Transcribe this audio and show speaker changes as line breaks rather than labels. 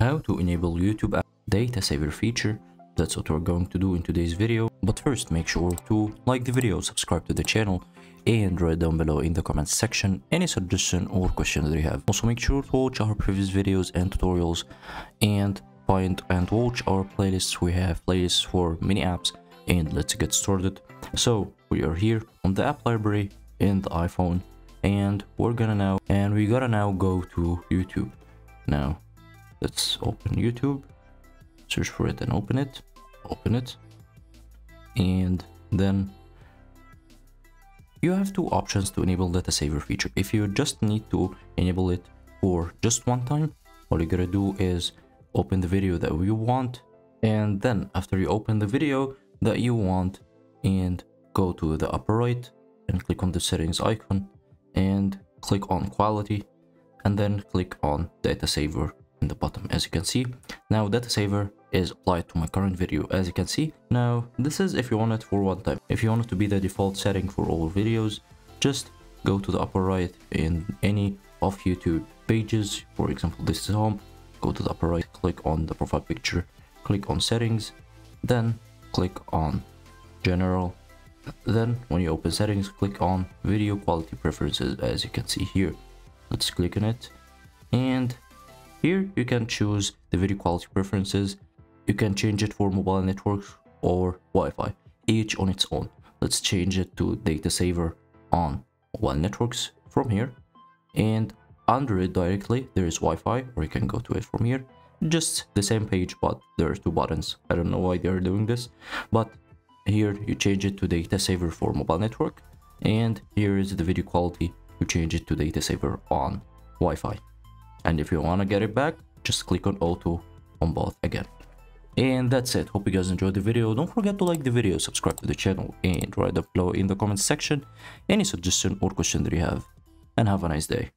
how to enable YouTube data saver feature. That's what we're going to do in today's video. But first, make sure to like the video, subscribe to the channel, and write down below in the comments section any suggestion or question that you have. Also, make sure to watch our previous videos and tutorials and find and watch our playlists. We have playlists for many apps and let's get started. So we are here on the app library in the iPhone and we're gonna now and we gotta now go to YouTube. Now let's open YouTube, search for it and open it, open it, and then you have two options to enable data saver feature. If you just need to enable it for just one time, all you gotta do is open the video that you want. And then after you open the video that you want and go to the upper right and click on the settings icon and click on quality and then click on data saver the bottom as you can see. Now data saver is applied to my current video. As you can see now this is if you want it for one time. If you want it to be the default setting for all videos just go to the upper right in any of youtube pages. For example this is home. Go to the upper right click on the profile picture click on settings then click on general. Then when you open settings click on video quality preferences as you can see here. Let's click on it. And here you can choose the video quality preferences. You can change it for mobile networks or wi-fi each on its own. Let's change it to data saver on mobile networks from here. And under it directly there is wi-fi or you can go to it from here. Just the same page but there are two buttons. I don't know why they're doing this but here you change it to data saver for mobile network. And here is the video quality. You change it to data saver on wi-fi and if you want to get it back just click on auto on both again. And that's it. Hope you guys enjoyed the video. Don't forget to like the video subscribe to the channel and write down below in the comments section. Any suggestion or question that you have. And have a nice day